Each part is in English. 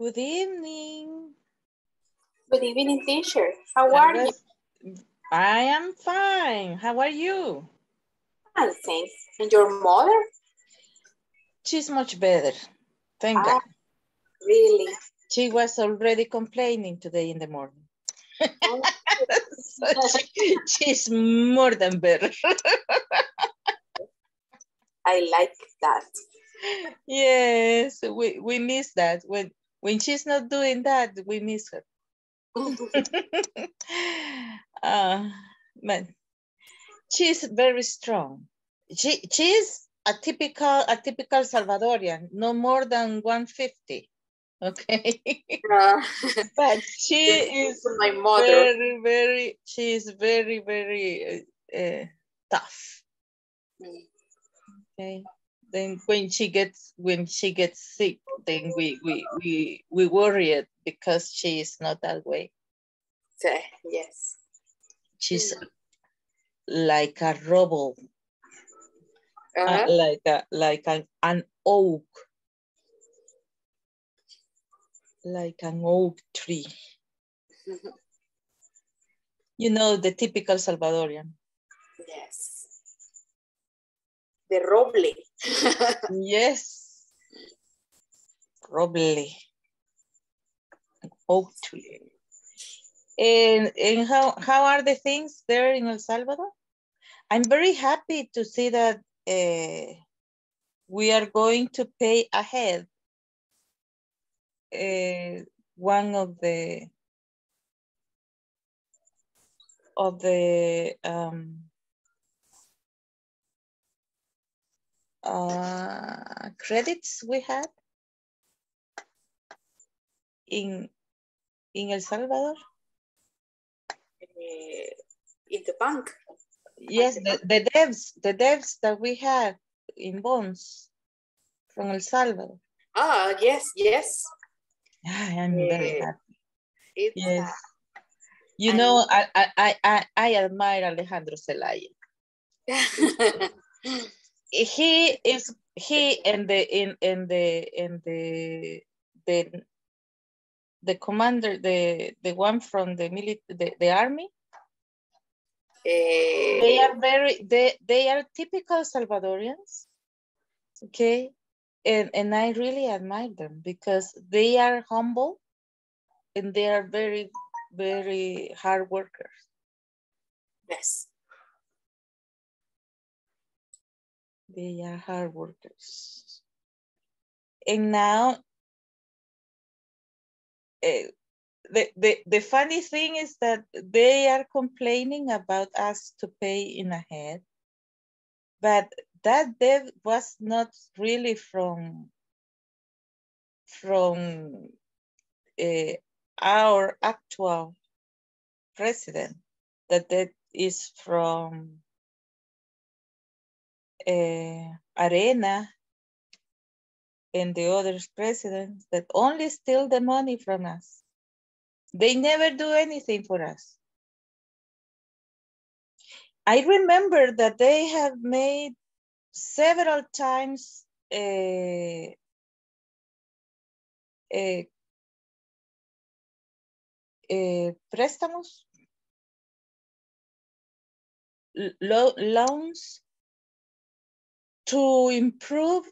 Good evening. Good evening, teacher. How are you? I am fine. How are you? Fine, thanks. And your mother? She's much better. Thank ah, God. Really? She was already complaining today in the morning. Oh. so she, she's more than better. I like that. Yes, we, we miss that. When when she's not doing that, we miss her. uh, man, she's very strong. She she's a typical a typical Salvadorian, no more than 150. Okay. Uh, but she is my mother. very, very, she is very, very uh, uh, tough. Mm. Okay. Then when she gets when she gets sick, then we we we we worry it because she is not that way. Yes. She's mm. like a rubble. Uh -huh. uh, like a like an, an oak like an oak tree. you know, the typical Salvadorian. Yes. The roble. yes. Roble. Tree. And, and how, how are the things there in El Salvador? I'm very happy to see that uh, we are going to pay ahead uh, one of the of the um, uh, credits we had in in El Salvador? Uh, in the bank. Yes, the, the devs, the devs that we had in bonds from El Salvador. Ah, yes, yes. I am very happy. yes. You know, I, I, I, I admire Alejandro Zelaya. he is he and the in in the in the the the commander the the one from the military the, the army uh, they are very they they are typical salvadorians okay and, and I really admire them because they are humble and they are very, very hard workers. Yes. They are hard workers. And now, uh, the, the, the funny thing is that they are complaining about us to pay in ahead, but that debt was not really from from uh, our actual president. That debt is from uh, Arena and the other presidents that only steal the money from us. They never do anything for us. I remember that they have made several times uh, uh, uh, préstamos, lo loans to improve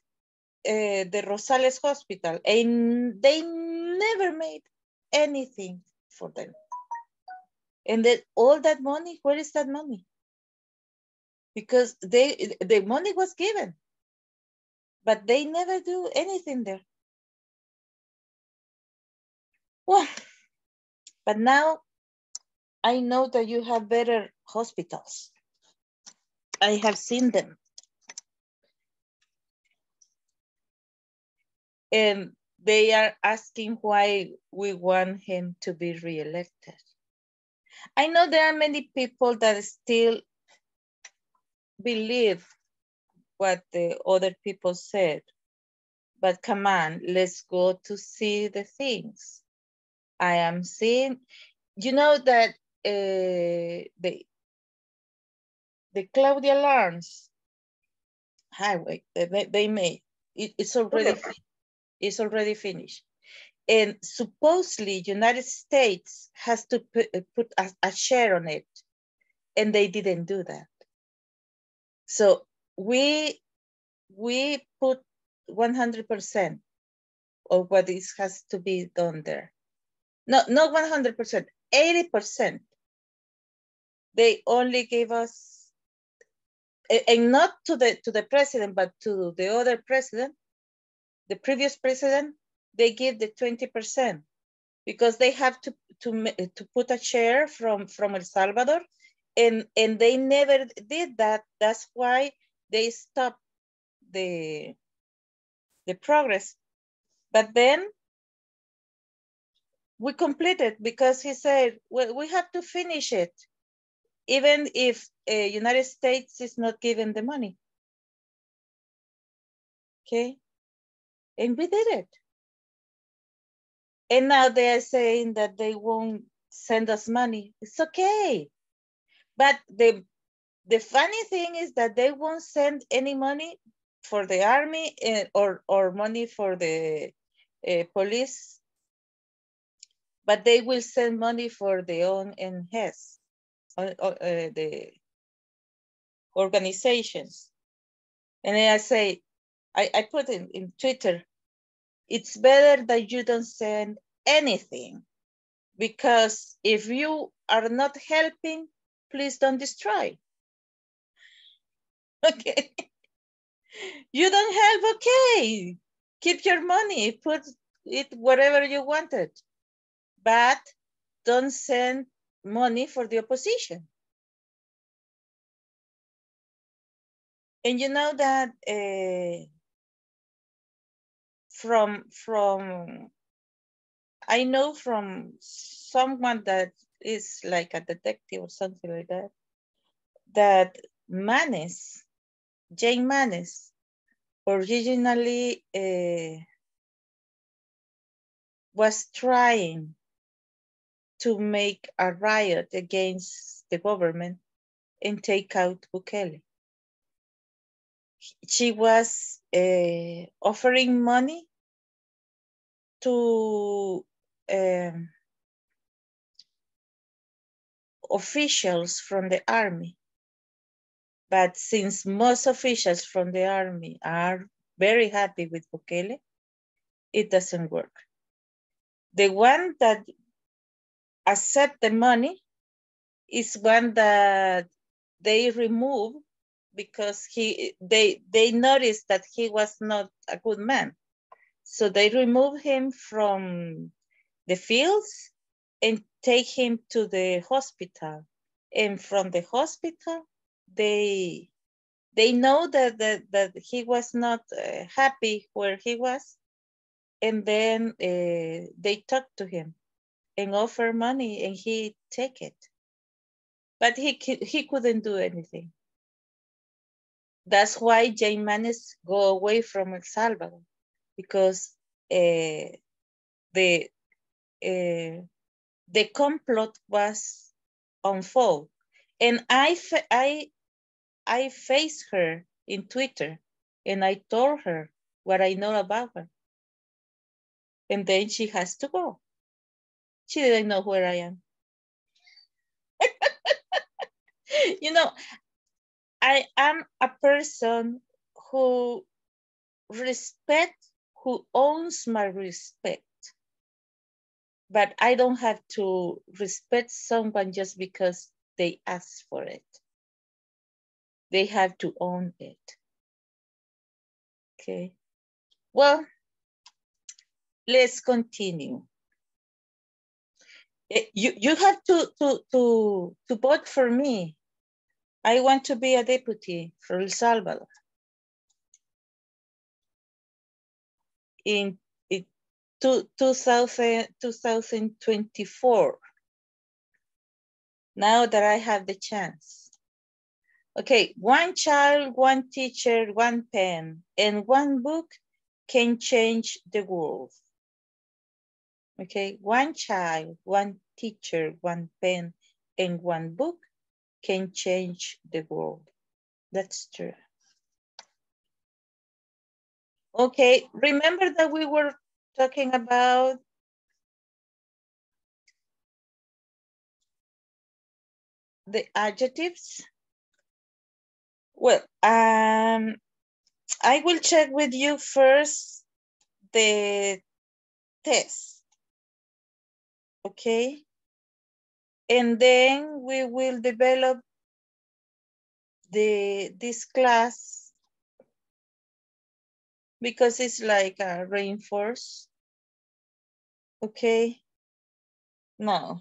uh, the Rosales Hospital, and they never made anything for them. And then all that money, where is that money? because they the money was given, but they never do anything there. Well, but now I know that you have better hospitals. I have seen them. And they are asking why we want him to be reelected. I know there are many people that still believe what the other people said. But come on, let's go to see the things. I am seeing, you know that uh, the the Claudia Lawrence highway they, they made it, it's already it's already finished. And supposedly United States has to put, uh, put a, a share on it. And they didn't do that. So we, we put 100% of what is has to be done there. No, not 100%, 80%. They only gave us, and not to the to the president, but to the other president, the previous president, they give the 20% because they have to, to, to put a share from, from El Salvador and, and they never did that. That's why they stopped the, the progress. But then we completed because he said, well, we have to finish it, even if uh, United States is not giving the money. Okay, and we did it. And now they are saying that they won't send us money. It's okay. But the, the funny thing is that they won't send any money for the army uh, or, or money for the uh, police, but they will send money for their own NHS, uh, uh, the organizations. And I say, I, I put in, in Twitter, it's better that you don't send anything because if you are not helping, please don't destroy. Okay. you don't help, okay. Keep your money, put it wherever you want it, but don't send money for the opposition. And you know that uh, from from I know from someone that is like a detective or something like that that Manes, Jean Manes, originally uh, was trying to make a riot against the government and take out Bukele. She was uh, offering money to um, officials from the army. But since most officials from the army are very happy with Bukele, it doesn't work. The one that accept the money is one that they remove because he they they noticed that he was not a good man. So they remove him from the fields and take him to the hospital. And from the hospital, they they know that that, that he was not uh, happy where he was, and then uh, they talk to him and offer money, and he take it. But he he couldn't do anything. That's why Jean Manes go away from El Salvador because uh, the uh, the complot was unfold, and I I I faced her in Twitter, and I told her what I know about her, and then she has to go. She didn't know where I am. you know, I am a person who respect, who owns my respect. But I don't have to respect someone just because they ask for it. They have to own it. Okay. Well, let's continue. Eh, you, you have to, to, to, to vote for me I want to be a deputy for El Salvador. In, in two, 2000, 2024, now that I have the chance. Okay, one child, one teacher, one pen, and one book can change the world. Okay, one child, one teacher, one pen, and one book can change the world. That's true. Okay, remember that we were talking about the adjectives. Well, um, I will check with you first the test. Okay. And then we will develop the this class because it's like a reinforce. Okay. Now.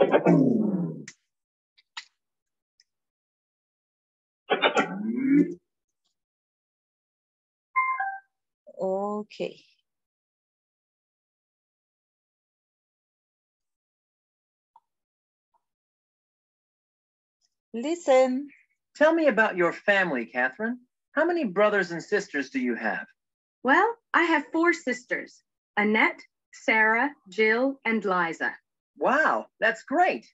Okay. Listen. Tell me about your family, Catherine. How many brothers and sisters do you have? Well, I have four sisters, Annette, Sarah, Jill, and Liza. Wow, that's great.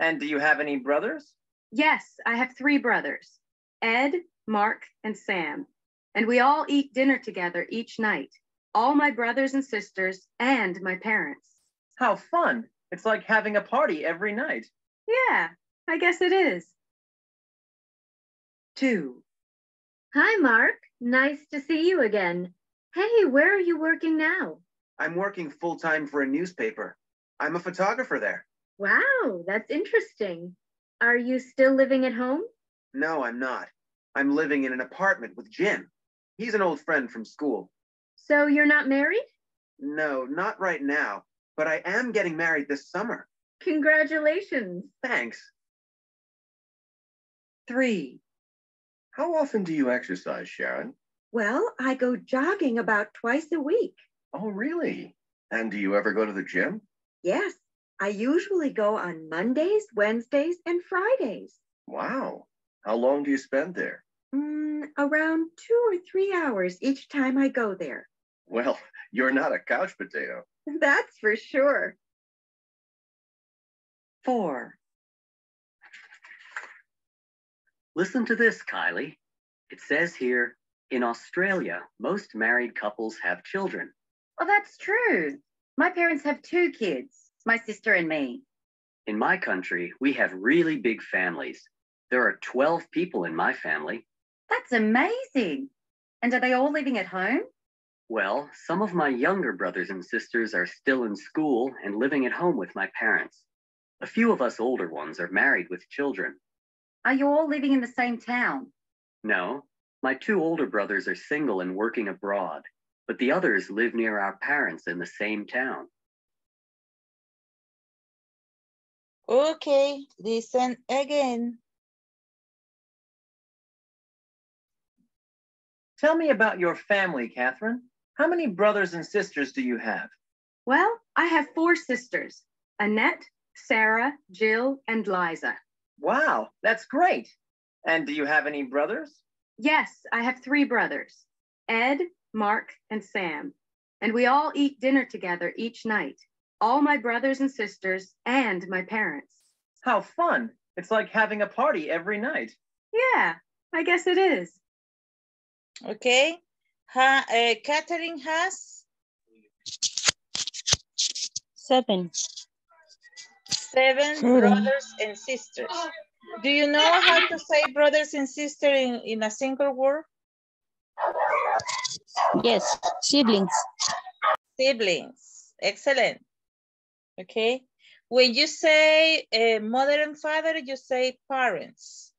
And do you have any brothers? Yes, I have three brothers, Ed, Mark, and Sam. And we all eat dinner together each night, all my brothers and sisters and my parents. How fun. It's like having a party every night. Yeah, I guess it is. Two. Hi, Mark. Nice to see you again. Hey, where are you working now? I'm working full time for a newspaper. I'm a photographer there. Wow, that's interesting. Are you still living at home? No, I'm not. I'm living in an apartment with Jim. He's an old friend from school. So you're not married? No, not right now, but I am getting married this summer. Congratulations. Thanks. Three. How often do you exercise, Sharon? Well, I go jogging about twice a week. Oh, really? And do you ever go to the gym? Yes, I usually go on Mondays, Wednesdays, and Fridays. Wow. How long do you spend there? Mm, around two or three hours each time I go there. Well, you're not a couch potato. That's for sure. Four. Listen to this, Kylie. It says here, in Australia, most married couples have children. Well, that's true. My parents have two kids, my sister and me. In my country, we have really big families. There are 12 people in my family. That's amazing. And are they all living at home? Well, some of my younger brothers and sisters are still in school and living at home with my parents. A few of us older ones are married with children. Are you all living in the same town? No, my two older brothers are single and working abroad, but the others live near our parents in the same town. Okay, listen again. Tell me about your family, Catherine. How many brothers and sisters do you have? Well, I have four sisters, Annette, Sarah, Jill, and Liza. Wow, that's great. And do you have any brothers? Yes, I have three brothers, Ed, Mark, and Sam. And we all eat dinner together each night, all my brothers and sisters and my parents. How fun. It's like having a party every night. Yeah, I guess it is. Okay. Ha, uh, Catherine has Seven. seven Seven. brothers and sisters. Do you know how to say brothers and sisters in, in a single word? Yes, siblings. Siblings. Excellent. Okay. When you say uh, mother and father, you say parents.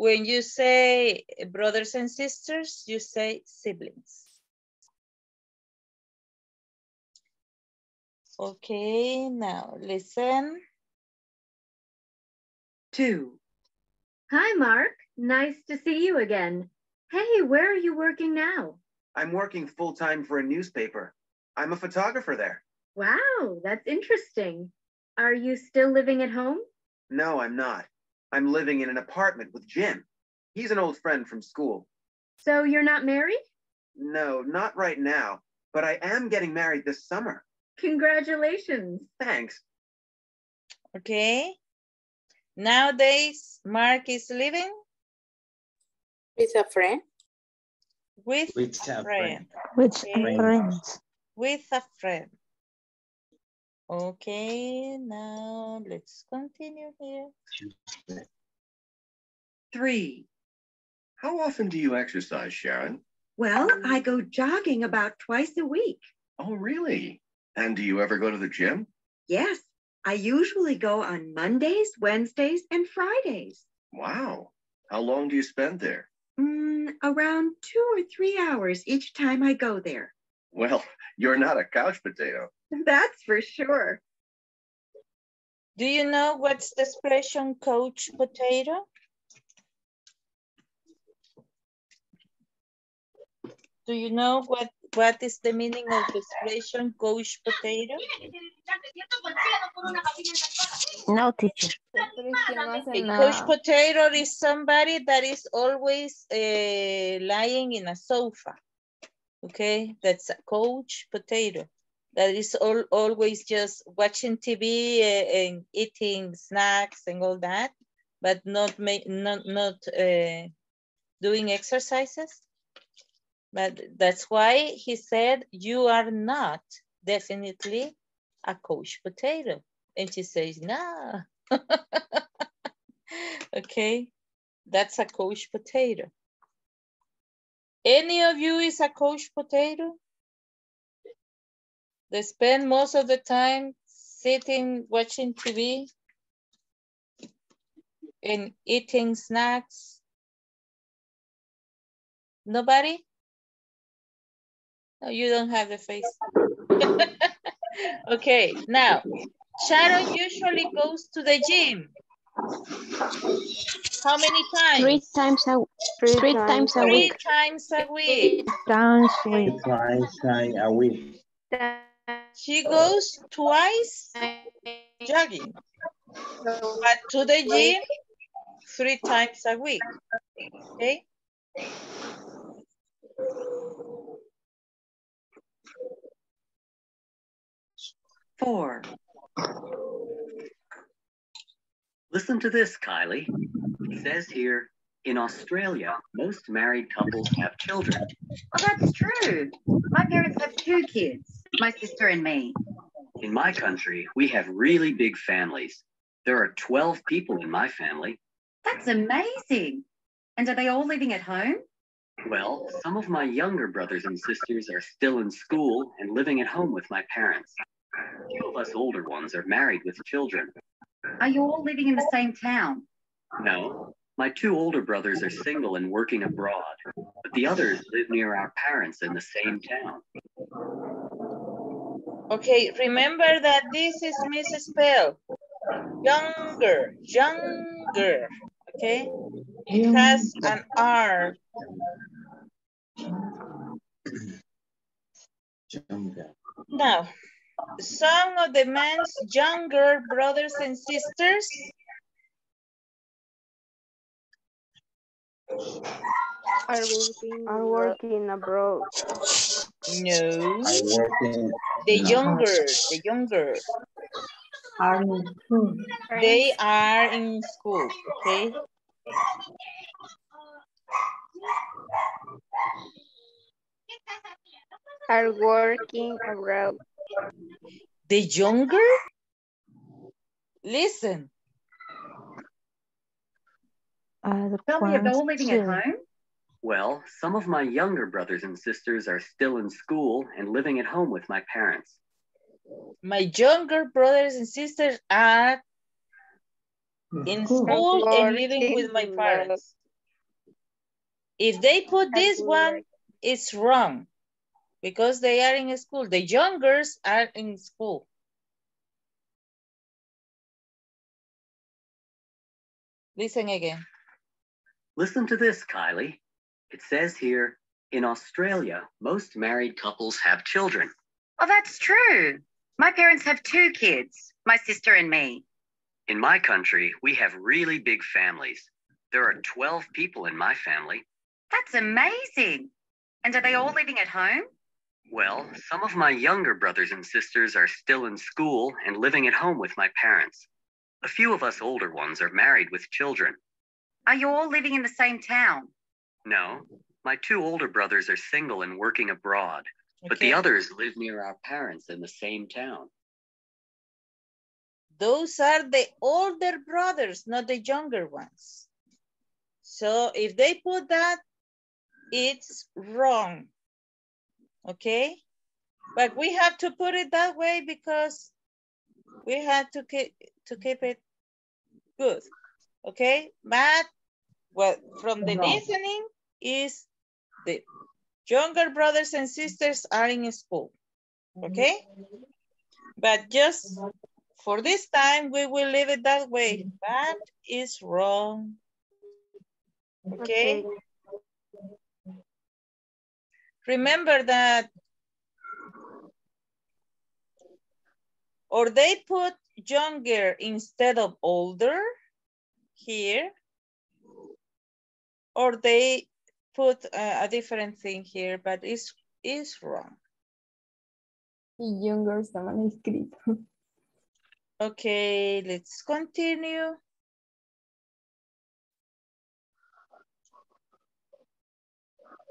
When you say brothers and sisters, you say siblings. Okay, now listen. Two. Hi, Mark. Nice to see you again. Hey, where are you working now? I'm working full time for a newspaper. I'm a photographer there. Wow, that's interesting. Are you still living at home? No, I'm not. I'm living in an apartment with Jim. He's an old friend from school. So you're not married? No, not right now, but I am getting married this summer. Congratulations. Thanks. Okay. Nowadays, Mark is living With a friend. with, With a a friend. With Okay. friends. With a friend. Okay, now let's continue here. Three. How often do you exercise, Sharon? Well, I go jogging about twice a week. Oh, really? And do you ever go to the gym? Yes, I usually go on Mondays, Wednesdays, and Fridays. Wow. How long do you spend there? Mm, around two or three hours each time I go there. Well, you're not a couch potato. That's for sure. Do you know what's the expression couch potato? Do you know what, what is the meaning of the expression couch potato? No, teacher. A coach potato is somebody that is always uh, lying in a sofa. Okay, that's a coach potato. That is all, always just watching TV uh, and eating snacks and all that, but not make not not uh, doing exercises. But that's why he said you are not definitely a coach potato. And she says, no. okay, that's a coach potato. Any of you is a coach potato? They spend most of the time sitting, watching TV and eating snacks. Nobody? No, you don't have the face. okay, now, Sharon usually goes to the gym. How many times? Three times a three, times a week. Three week. times a week. Times a week. Twice a week. She goes twice jogging, but to the gym three times a week. Okay. Four. Listen to this, Kylie. It says here, in Australia, most married couples have children. Well, that's true. My parents have two kids, my sister and me. In my country, we have really big families. There are 12 people in my family. That's amazing. And are they all living at home? Well, some of my younger brothers and sisters are still in school and living at home with my parents. A few of us older ones are married with children. Are you all living in the same town? No, my two older brothers are single and working abroad, but the others live near our parents in the same town. Okay, remember that this is Mrs. Pell. Younger, younger, okay? It has an R. Younger. Now, some of the man's younger brothers and sisters Are working, are working abroad. No, I work in the No. younger, the younger. Are in school. They are in school, okay? Are working abroad. The younger? Listen, Uh, the Tell me, are they all ones living at home? Well, some of my younger brothers and sisters are still in school and living at home with my parents. my younger brothers and sisters are in school and living with my parents. If they put this one, it's wrong because they are in school. The youngers are in school. Listen again. Listen to this, Kylie. It says here, in Australia, most married couples have children. Oh, that's true. My parents have two kids, my sister and me. In my country, we have really big families. There are 12 people in my family. That's amazing. And are they all living at home? Well, some of my younger brothers and sisters are still in school and living at home with my parents. A few of us older ones are married with children. Are you all living in the same town? No, my two older brothers are single and working abroad, but the others live near our parents in the same town. Those are the older brothers, not the younger ones. So if they put that, it's wrong. Okay? But we have to put it that way because we have to keep to keep it good. Okay? But well, from the Wrong. listening is the younger brothers and sisters are in school. Mm-hmm. Okay? But just for this time, we will leave it that way. Mm-hmm. That is wrong. Okay? Remember that or they put younger instead of older here or they put a, a different thing here, but it's, it's wrong. Y younger está mal escrito. Okay, let's continue.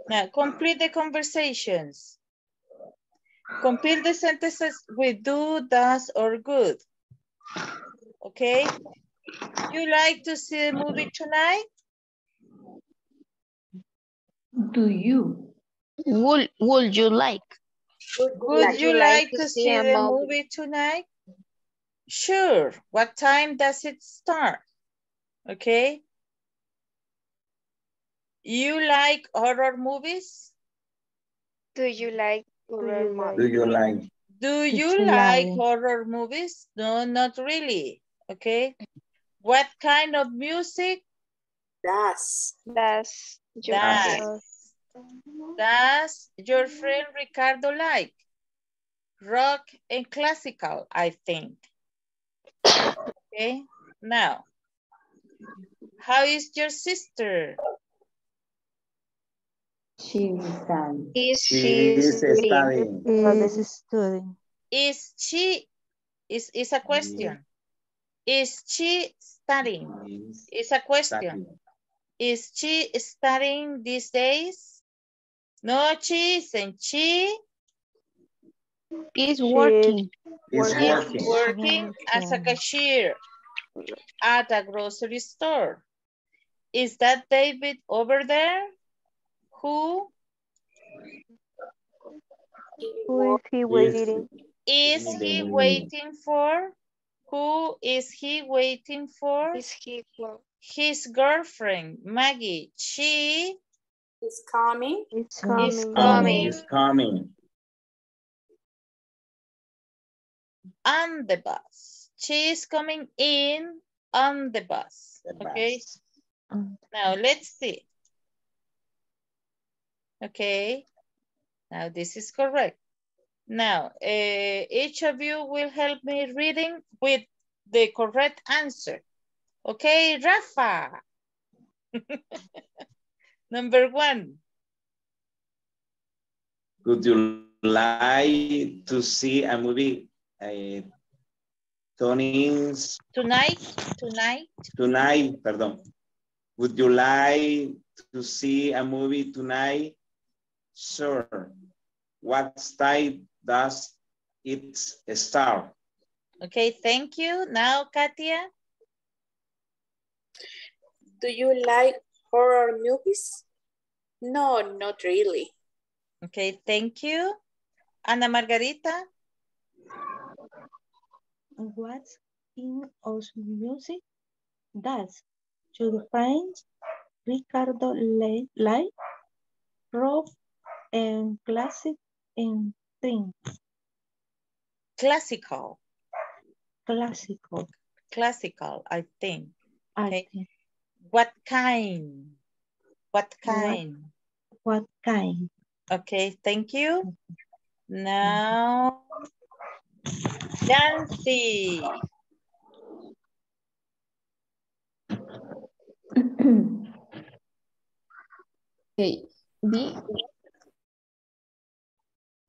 Now, complete the conversations. Complete the sentences with do, does, or good. Okay? You like to see the movie tonight? Do you? Would, would you like? Would you like to see the movie tonight? Sure. What time does it start? Okay. You like horror movies? Do you like horror movies? Do you like? Do you you like like- horror movies? No, not really. Okay. What kind of music Das. Does your does, does your friend Ricardo like? Rock and classical, I think. Okay. Now, how is your sister? She is studying. is She she is studying? studying. Is studying. Is she, is, is a question. Is she studying? Is Is a question. studying. Is she studying these days? No, she isn't. She Is working. Is is working. working as a cashier at a grocery store. Is that David over there? Who Who is he waiting? is he waiting for? Who is he waiting for? Is he? His girlfriend, Maggie. She Is coming. Is is coming. coming Is coming. on the bus. She is coming in on the bus. The Okay. bus. Mm. Now let's see. Okay. Now this is correct. Now, uh, each of you will help me reading with the correct answer. Okay, Rafa. Number one. Would you like to see a movie uh, Tony's Tonight, tonight. tonight? Perdón. Would you like to see a movie tonight? Sure. What time does it start? Okay, thank you. Now, Katia. Do you like horror movies? No, not really. Okay, thank you. Ana Margarita. What in awesome music does your friends Ricardo like, like rock and classic in things Classical. classical? Classical, I think. I Okay. think. What kind? What kind? What kind? Okay, thank you. Now, Nancy. Okay. B.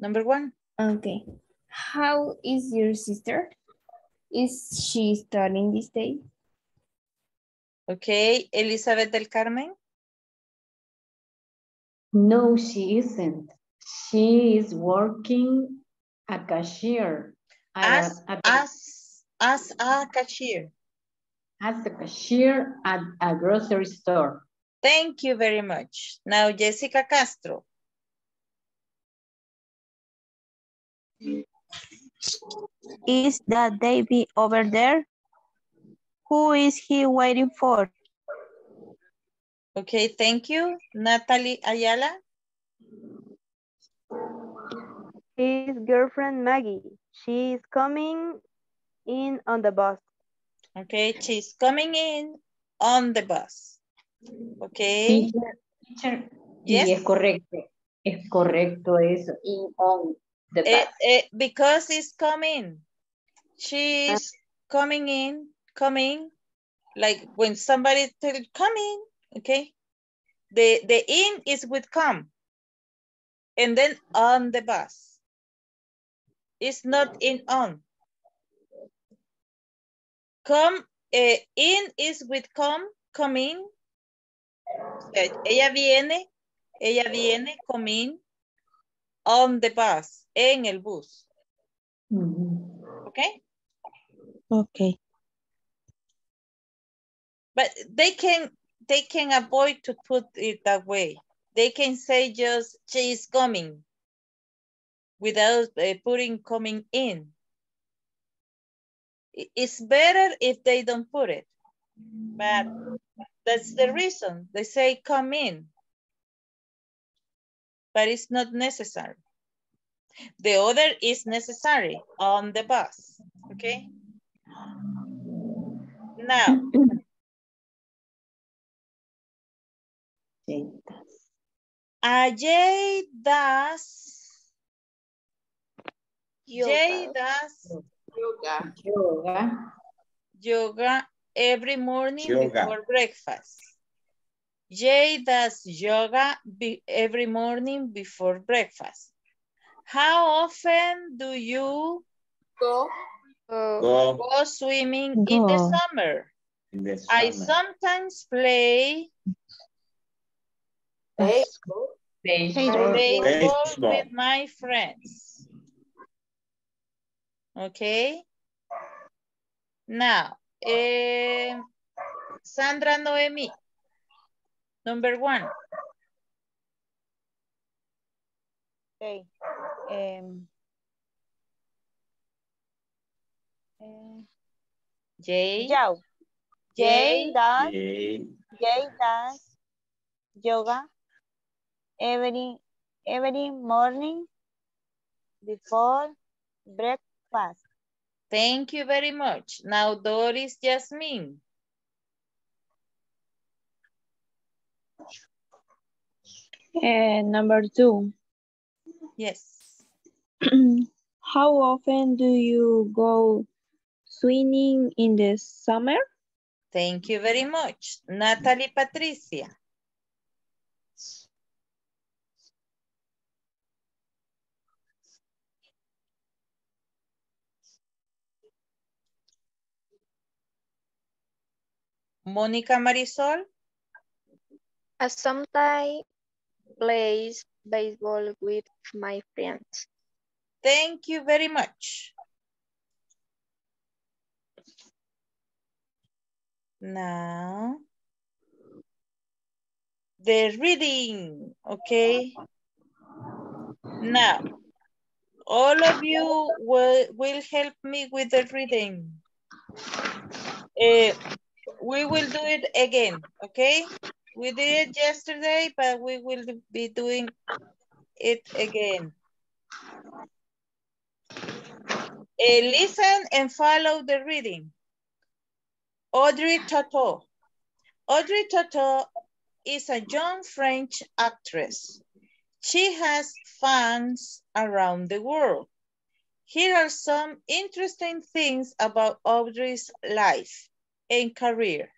Number one. Okay. How is your sister? Is she studying this day? Okay, Elizabeth del Carmen. No, she isn't. She is working a cashier. As, a, at as, as a cashier. as a cashier at a grocery store. Thank you very much. Now, Jessica Castro. Is that David over there? Who is he waiting for? Okay, thank you. Natalie Ayala. His girlfriend Maggie. She is coming in on the bus. Okay, she's coming in on the bus. Okay. Teacher, teacher, Yes. Y es correcto. Es correcto eso. In on the bus. eh, because it's coming. She's coming in, coming. Like when somebody tell coming, okay? The the in is with come. And then on the bus. It's not in on. Come, eh, in is with come, coming. Ella viene, ella viene, coming on the bus, en el bus. Okay? Okay. But they can they can avoid to put it that way. They can say just she is coming without uh, putting coming in. It's better if they don't put it. But that's the reason. They say come in. But it's not necessary. The other is necessary on the bus. Okay? Now, Jay does. Jay does Yoga. Yoga. yoga every morning Yoga. before breakfast. Jay does yoga be- every morning before breakfast. How often do you Go. Go go swimming in the summer? in the I sometimes play Baseball. Baseball. baseball Baseball. with my friends. Okay. Now, eh, Sandra Noemi, number one. Okay. Um, eh, Jay, Yao. Jay, Jay does Jay, Jay does yoga every every morning before breakfast. thank you very much. Now, Doris Jasmine. Uh, number two. Yes. How often do you go swimming in the summer? Thank you very much. Natalie Patricia. Mónica Marisol. I sometimes plays baseball with my friends. Thank you very much. Now, the reading, okay? Now, all of you will, will help me with the reading. Eh, we will do it again, okay? We did it yesterday, but we will be doing it again. Eh, listen and follow the reading. Audrey Tautou. Audrey Tautou is a young French actress. She has fans around the world. Here are some interesting things about Audrey's life and career.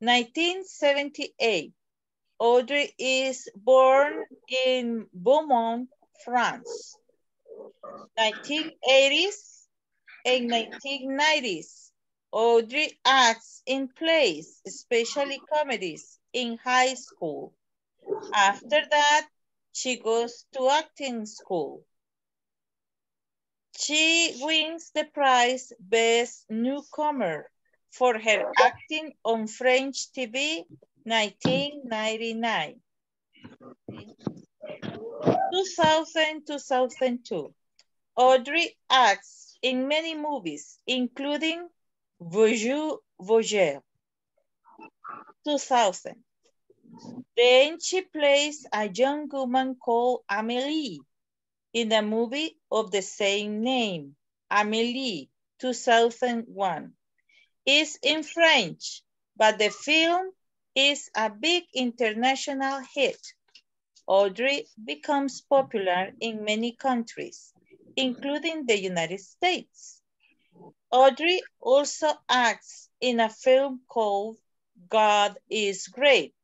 1978. Audrey is born in Beaumont, France. 1980s and 1990s. Audrey acts in plays, especially comedies, in high school. After that, she goes to acting school. She wins the prize Best Newcomer for her acting on French TV 1999. 2000, 2002. Audrey acts in many movies, including Voyou Voyeur. 2000. Then she plays a young woman called Amélie in the movie of the same name, Amélie, 2001. It's in French, but the film is a big international hit. Audrey becomes popular in many countries, including the United States. Audrey also acts in a film called God is Great,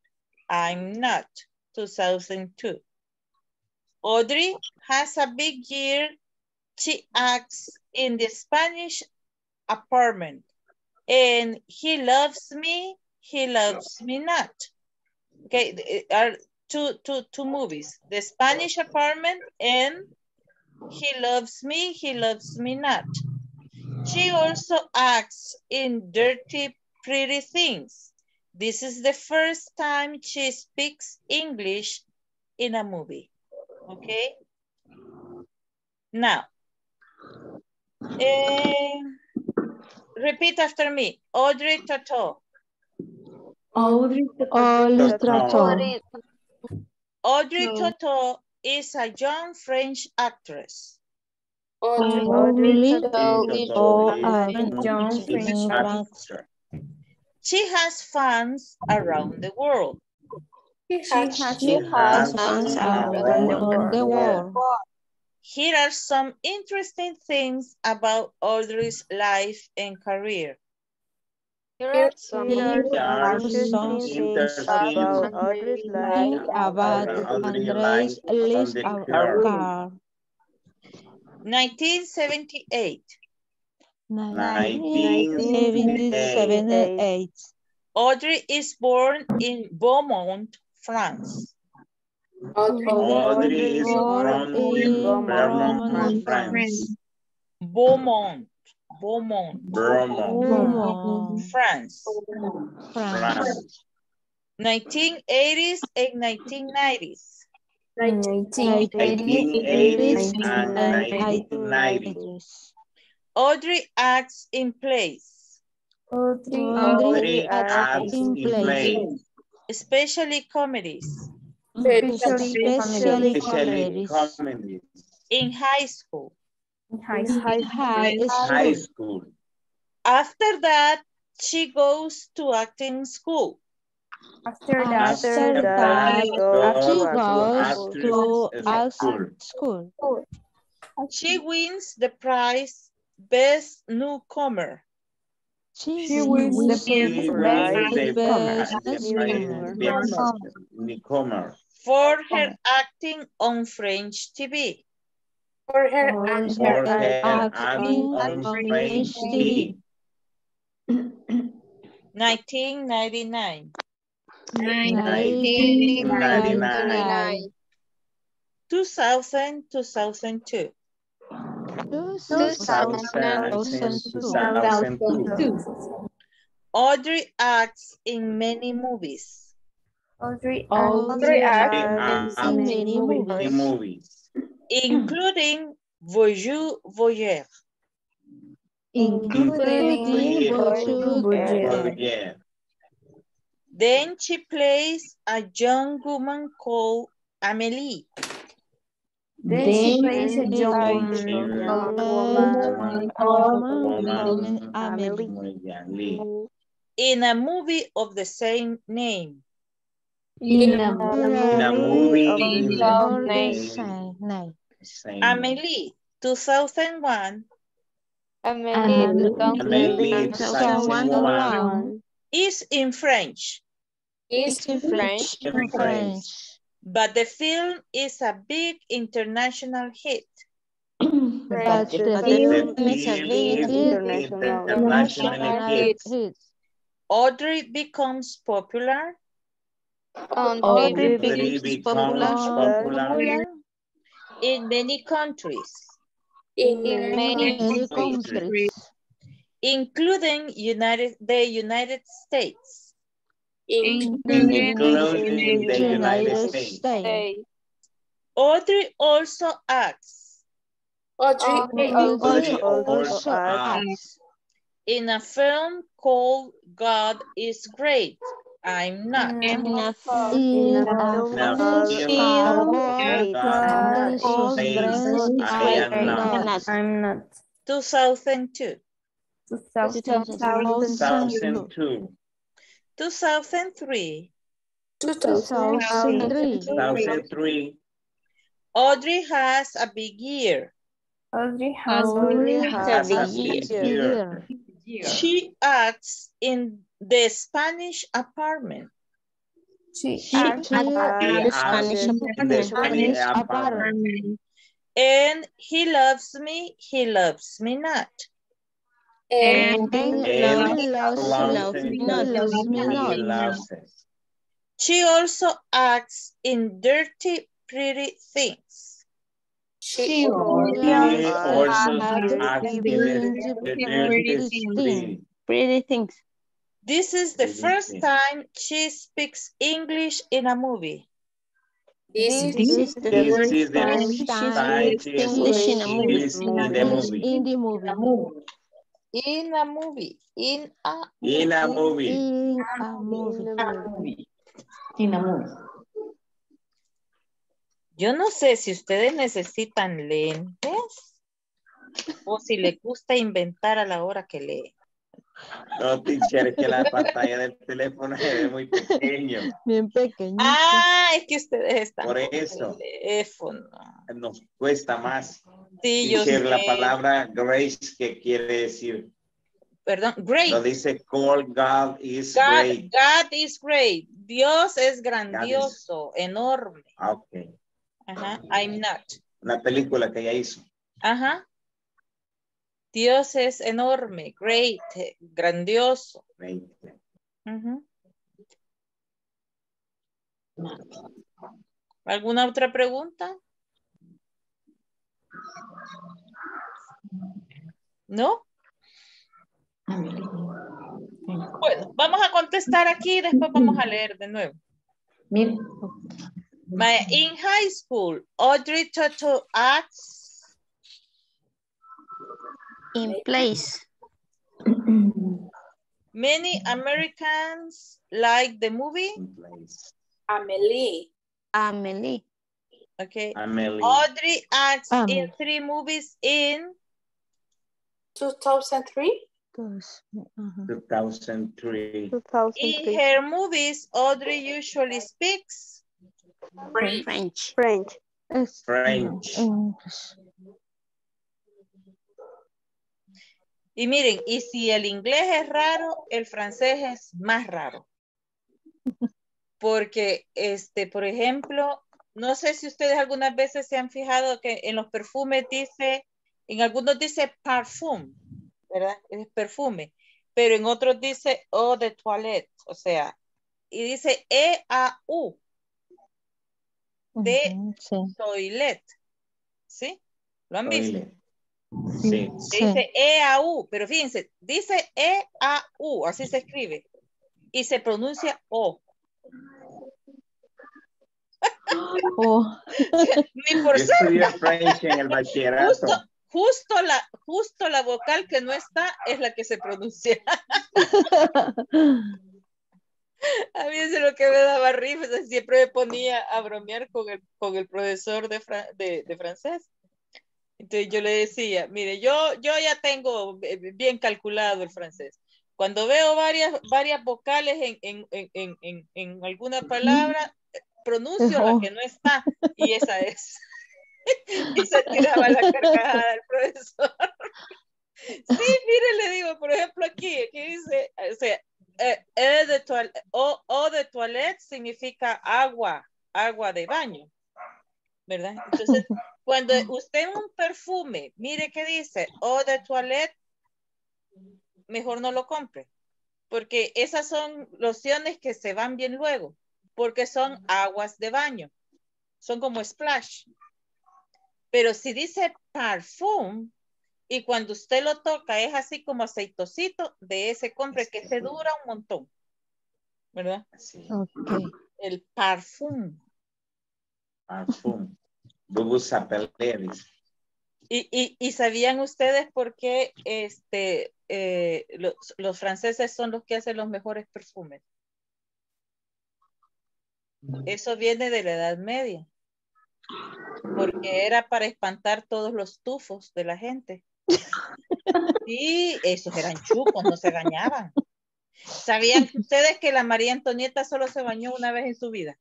I'm Not, 2002. Audrey has a big year. She acts in the Spanish apartment and he loves me, he loves me not. Okay, are two, two, two movies, the Spanish apartment and he loves me, he loves me not. She also acts in Dirty Pretty Things. This is the first time she speaks English in a movie, okay? Now, eh, repeat after me. Audrey Tautou. Audrey Tautou. Audrey Tautou is a young French actress. Audrey oh, Tato is a young French actress. She has fans around the world. She has, She has fans around the world. Here are some interesting things about Audrey's life and career. Here are some interesting things about Audrey's life. about Andres list of car. 1978. 1978. Audrey is born in Beaumont, France. Audrey is from Vermont, France. Beaumont, Beaumont, Vermont, France. France. 1980s and 1990s. 1980s and 1990s. Audrey acts in plays, Audrey acts in plays, especially comedies, Especially especially comedies. comedies, in high school. High high school. school. After that, she goes to acting school. After After that, that, she goes goes to to art school. school. She wins the prize Best Newcomer. She wins the She prize wins the Best newcomer. best newcomer for her oh. acting on French TV. For her For and for her her acting acting on on French TV. 1999. 1999. 2000, 2002. 2002. Audrey acts in many movies, Audrey Audrey acts acts in in many The movies, movies, including Voyou Voyeur. including Bonjour Oh, yeah. Then she plays a young woman called Amélie. Then she plays a young woman woman, Amelie. Amelie. in a movie of the same name. In a In movie. In the the same. Amélie, 2001, Amelie 2001 is in French, is in French. in French. but the film is a big international hit. But the The film film is a big international international hit. hit. Audrey becomes popular Audrey Audrey becomes becomes popular popular in many countries, In in many many countries. countries, including United, the United States. in including the the United States. States. Audrey also acts Audrey Audrey also also acts acts in a film called God is Great. I'm not. Mm. in a in a film film called God God is is Great. I Great. am not. I'm not. 2002, 2002, 2003, 2003. 2003, Audrey has a big year. Audrey has Audrey has has a a big big year. year. She acts in the Spanish apartment. She She acts acts He in the Spanish in the. Spanish apartment. apartment. And he loves me, he loves me not. and And And he loves, he loves loves me not, loves me not. She also acts in dirty, pretty things. she She He also also acts acts in dirty pretty street. Pretty things. This is the first time she speaks English in a movie. this is This is the first is the time she speaks English in a movie. In the movie. In the movie. In a movie. In a In a movie. In a movie. In a movie. Yo no sé si ustedes necesitan lentes o si les gusta inventar a la hora que lee. No, teacher, que la pantalla del teléfono se ve muy pequeño. Bien pequeñito. Ah, es que ustedes están Por con el eso. teléfono. Nos cuesta más. Sí, yo Teacher, la sé. palabra grace, ¿qué quiere decir? Perdón, great. No dice call God is God, great. God is great. Dios es grandioso, enorme. Ah, ok. Ajá, I'm not. Una película que ella hizo. Ajá. Dios es enorme, great, grandioso. Great. ¿Alguna otra pregunta? ¿No? Bueno, vamos a contestar aquí y después vamos a leer de nuevo. Mira, in high school, Audrey Toto acts In place. Many Americans like the movie. Amelie. Amelie. Okay. Amelie. Audrey acts in three movies in 2003. Dos, ajá. Uh-huh. 2003. in her movies. Audrey usually speaks French. French. Es- French. English. Y miren, y si el inglés es raro, el francés es más raro. Porque, este, por ejemplo, no sé si ustedes algunas veces se han fijado que en los perfumes dice, en algunos dice parfum, ¿verdad? Es perfume, pero en otros dice eau de toilette, o sea, y dice E-A-U, de Ujú, Sí. toilette, ¿sí? ¿Lo han visto? Toilet. Sí. Se dice E-A-U, pero fíjense, dice E-A-U, así se escribe. Y se pronuncia O. Oh, Ni por Yo ser estudié French en el bachillerato. justo, justo la, justo la vocal que no está es la que se pronuncia. A mí eso es lo que me daba risa, siempre me ponía a bromear con el, con el profesor de, fra- de, de francés. Entonces yo le decía, mire, yo, yo ya tengo eh, bien calculado el francés. Cuando veo varias, varias vocales en, en, en, en, alguna palabra, pronuncio la que no está y esa es. y se tiraba la carcajada el profesor. sí, mire, le digo, por ejemplo, aquí, aquí dice, o sea, eh, de o, o de toilette significa agua, agua de baño, ¿verdad? Entonces, Cuando usted un perfume, mire que dice eau de toilette, mejor no lo compre. Porque esas son lociones que se van bien luego. Porque son aguas de baño. Son como splash. Pero si dice parfum y cuando usted lo toca es así como aceitosito, de ese compre que se dura un montón. ¿Verdad? Ok. El parfum. Parfum. Y, y, y sabían ustedes por qué este, eh, los, los franceses son los que hacen los mejores perfumes. Eso viene de la Edad Media. Porque era para espantar todos los tufos de la gente. Y esos eran chucos, no se bañaban. ¿Sabían ustedes que la María Antonieta solo se bañó una vez en su vida?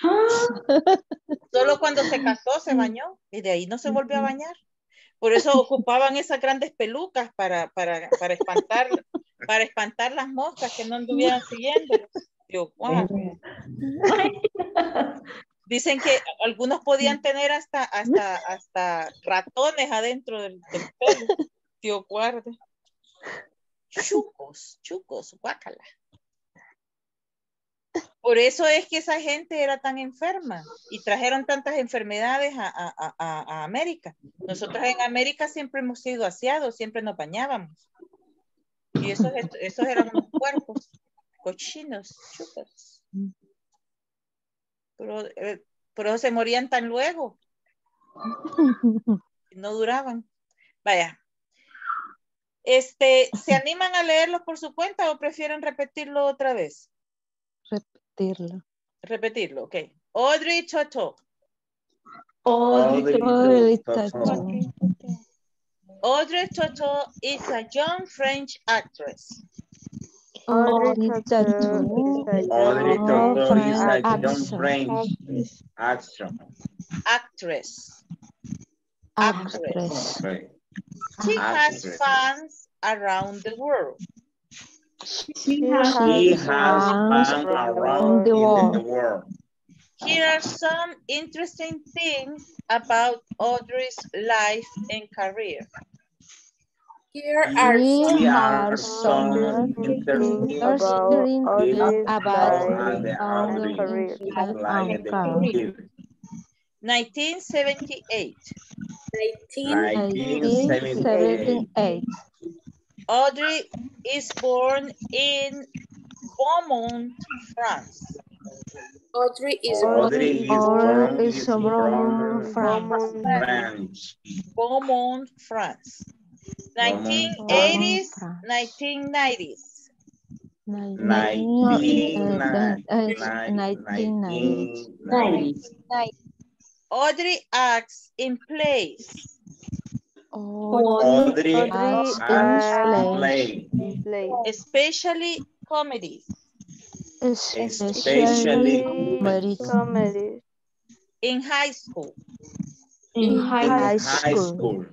Solo cuando se casó se bañó y de ahí no se volvió a bañar. Por eso ocupaban esas grandes pelucas para, para, para espantar, para espantar las moscas que no anduvieran siguiendo. Yo, wow. Dicen que algunos podían tener hasta, hasta, hasta ratones adentro del, del pelo. Tío guarde. Chucos, chucos, guácala. Por eso es que esa gente era tan enferma y trajeron tantas enfermedades a, a, a, a América. Nosotros en América siempre hemos sido aseados, siempre nos bañábamos. Y esos, esos eran unos cuerpos cochinos, chucos. Pero, eh, por eso se morían tan luego. No duraban. Vaya. Este, ¿se animan a leerlo por su cuenta o prefieren repetirlo otra vez? Repetirlo. Repetirlo, ok. Audrey Toto. Audrey Audrey Toto. Toto. Audrey Toto is a young French actress. Audrey Toto. Audrey Toto is a young French. Actress. Actress. Actress. She has fans around the world. She She has fans fun around around the world. the world. Here are some interesting things about Audrey's life and career. Here are Here Here are are some some interesting interesting things things about about the Audrey Audrey life and career. career. 1978. 1978. 1978. Audrey is born in Beaumont, France. Audrey is Audrey is Audrey from, is is from from France. France. Beaumont, France. 1980s, France. 1990s. Nineteen ninety. Audrey acts in plays, Audrey acts acts in in play, especially comedies. especially comedy in high school. in high high school. school.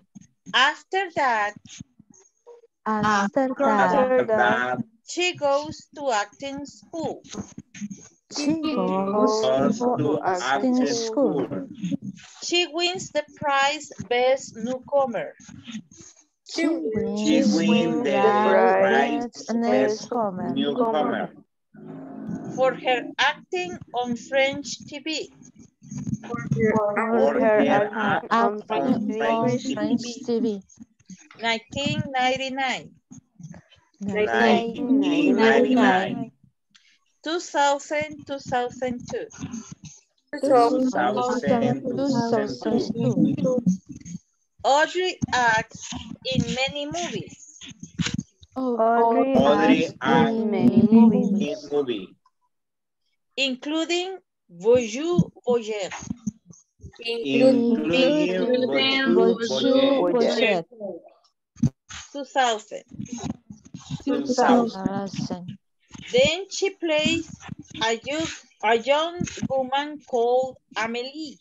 After that, After After that, that, she goes to acting school. She goes goes to to acting acting school. school. She wins the prize Best Newcomer. She She wins wins the prize prize best comer. newcomer for her acting on French TV. for her act on Acting on French French TV. 1999, 1999, 2000, 2002. 2002. Audrey acts in many movies, Audrey Audrey acts acts in many movies, in movie, including Bonjour, Voyeur. including Bonjour, Boyer, Boyette. 2000. 2000. Then she plays a young, a young woman called Amelie.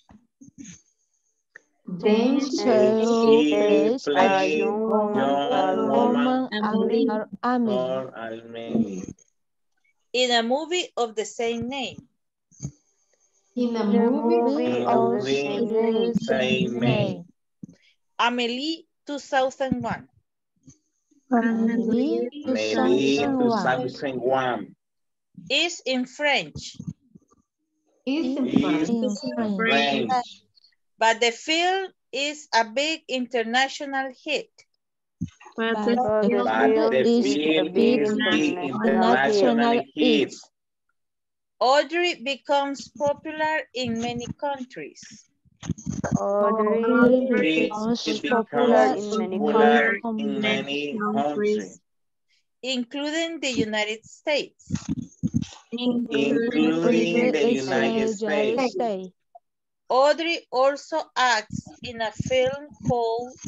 Then she She plays a young young woman, woman Amelie. Amelie. or Amelie in a movie of the same name. In the movie of the same May. Amelie 2001. Amelie Maybe 2001. 2001 Is in French. Is is in French. French. But the film is a big international hit. But But the the film film is is a big big international hit. hit. Audrey becomes popular in many countries, Audrey It becomes becomes popular in many popular countries. in many countries, including the United States. including the United States. Audrey also acts in a film called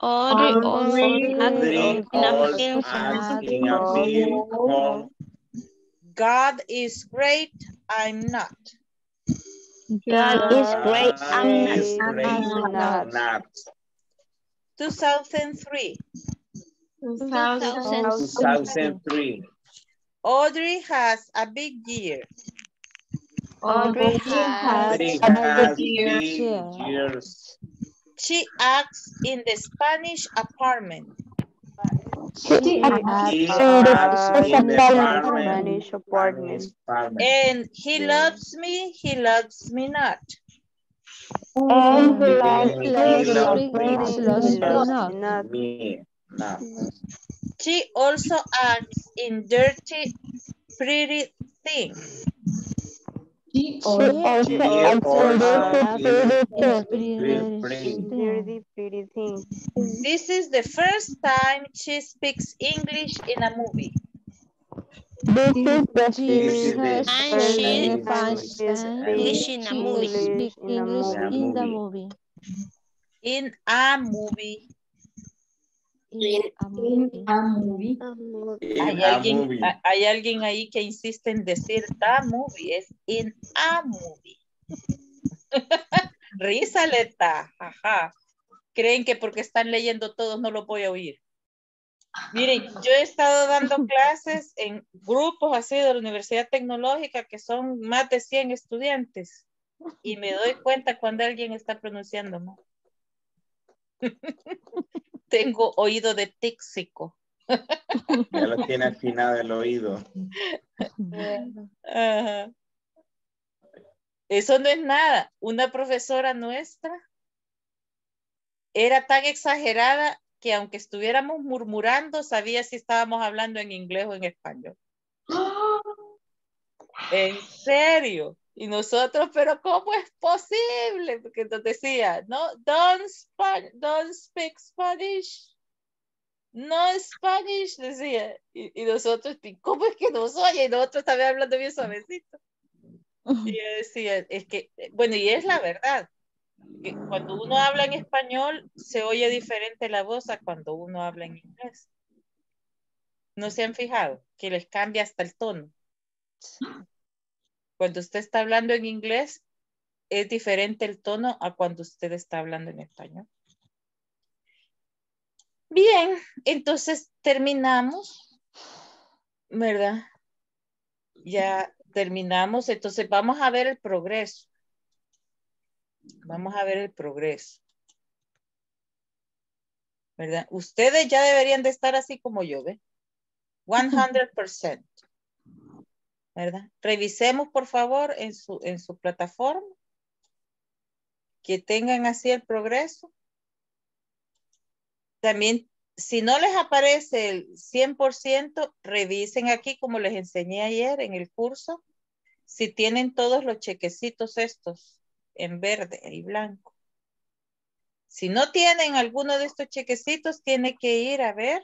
Audrey also Audrey acted in a also acts in a film called God is Great, I'm Not. God is great, I'm not. I'm I'm Not. 2003. 2003. Audrey has a big year. Audrey Audrey has has big big year. years. She acts in the Spanish apartment. She acts He in acts the in the apartment. Spanish apartment. Spanish apartment. And he loves me, he loves me not. And he He loves loves me, me, he loves me not. not. Me, no. She also acts in Dirty Pretty Thing. She She. This is the first time she speaks English in a movie. This is the She This is has the And she the first first is time English in a she movie. speak in a English movie. In movie. A movie. In a movie. In Hay a alguien, movie. ha- hay alguien ahí que insiste en decir the movie, es in a movie. Risa leta, ajá. Creen que porque están leyendo todos no lo voy a oír. Miren, yo he estado dando clases en grupos así de la Universidad Tecnológica que son más de 100 estudiantes y me doy cuenta cuando alguien está pronunciando mal. Tengo oído de tíxico. Ya lo tiene afinado el oído. Ajá. Eso no es nada. Una profesora nuestra era tan exagerada que aunque estuviéramos murmurando, sabía si estábamos hablando en inglés o en español. En serio. Y nosotros, pero ¿cómo es posible? Porque nos decía, no, don't, spa- don't speak Spanish. No Spanish, decía. Y, y nosotros, "¿Y ¿cómo es que nos oye? Y nosotros también hablando bien suavecito. Y yo decía, es que, bueno, y es la verdad. que cuando uno habla en español, se oye diferente la voz a cuando uno habla en inglés. ¿No se han fijado? Que les cambia hasta el tono. Cuando usted está hablando en inglés, es diferente el tono a cuando usted está hablando en español. Bien, entonces terminamos, ¿verdad? Ya terminamos, entonces vamos a ver el progreso. Vamos a ver el progreso. ¿Verdad? Ustedes ya deberían de estar así como yo, ¿ve? 100%. ¿Verdad? Revisemos, por favor, en su, en su plataforma. Que tengan así el progreso. También, si no les aparece el 100%, revisen aquí como les enseñé ayer en el curso. Si tienen todos los chequecitos estos en verde y blanco. Si no tienen alguno de estos chequecitos, tiene que ir a ver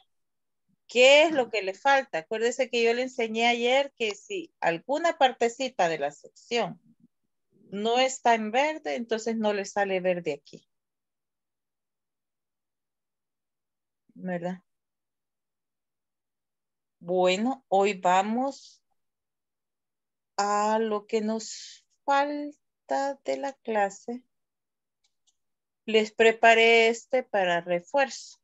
qué es lo que le falta. Acuérdese que yo le enseñé ayer que si alguna partecita de la sección no está en verde, entonces no le sale verde aquí. ¿Verdad? Bueno, hoy vamos a lo que nos falta de la clase. Les preparé este para refuerzo.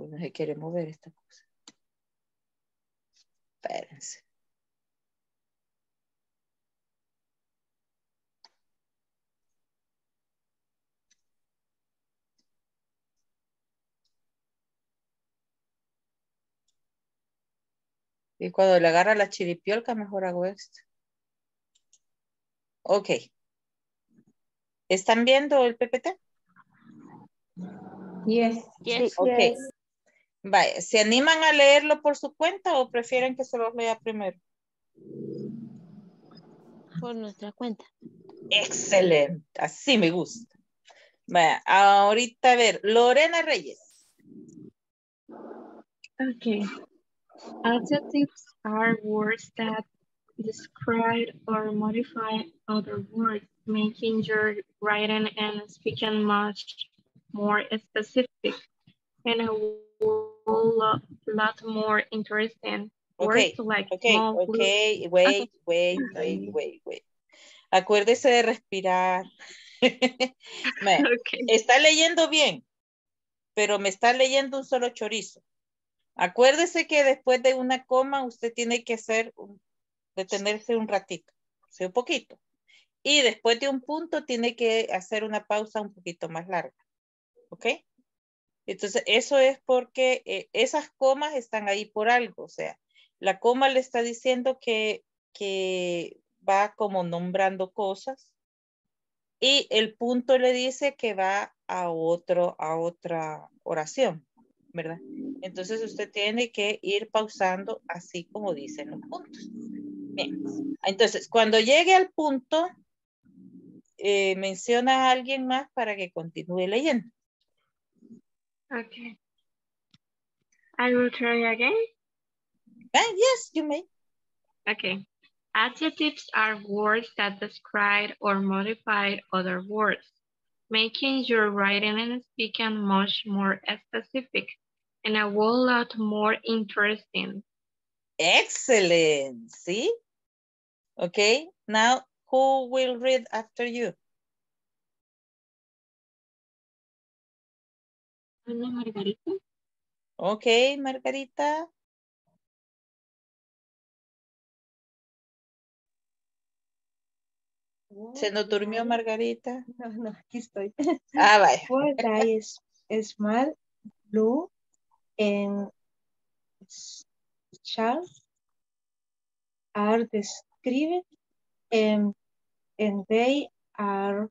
Porque no se quiere mover esta cosa. Espérense. Y cuando le agarra la chiripiolca, mejor hago esto. Ok. ¿Están viendo el PPT? Yes. Yes. Ok. Vaya, ¿se animan a leerlo por su cuenta o prefieren que se los lea primero? Por nuestra cuenta. Excelente, así me gusta. Vaya, ahorita a ver, Lorena Reyes. Okay. Adjectives are words that describe or modify other words, making your writing and speaking much more specific and a whole lot, lot more interesting. Okay, like okay, okay, wait, wait, wait, wait, wait. Acuérdese de respirar. Está leyendo bien, pero me está leyendo un solo chorizo. Acuérdese que después de una coma usted tiene que hacer, un- detenerse un ratito, un poquito. Y después de un punto tiene que hacer una pausa un poquito más larga. ¿Ok? Entonces, eso es porque eh, esas comas están ahí por algo. O sea, la coma le está diciendo que, que va como nombrando cosas y el punto le dice que va a otro, a otra oración, ¿verdad? Entonces usted tiene que ir pausando así como dicen los puntos. Bien, entonces cuando llegue al punto, eh, menciona a alguien más para que continúe leyendo. Okay. I will try again. Ah, yes, you may. Okay. Adjectives are words that describe or modify other words, making your writing and speaking much more specific and a whole lot more interesting. Excellent. See? Okay. Now, who will read after you? Ana Margarita. Okay, Margarita. ¿Se nos durmió Margarita? No, no, aquí estoy. Ah, vaya. That is small, blue, and sharp are described and, and they are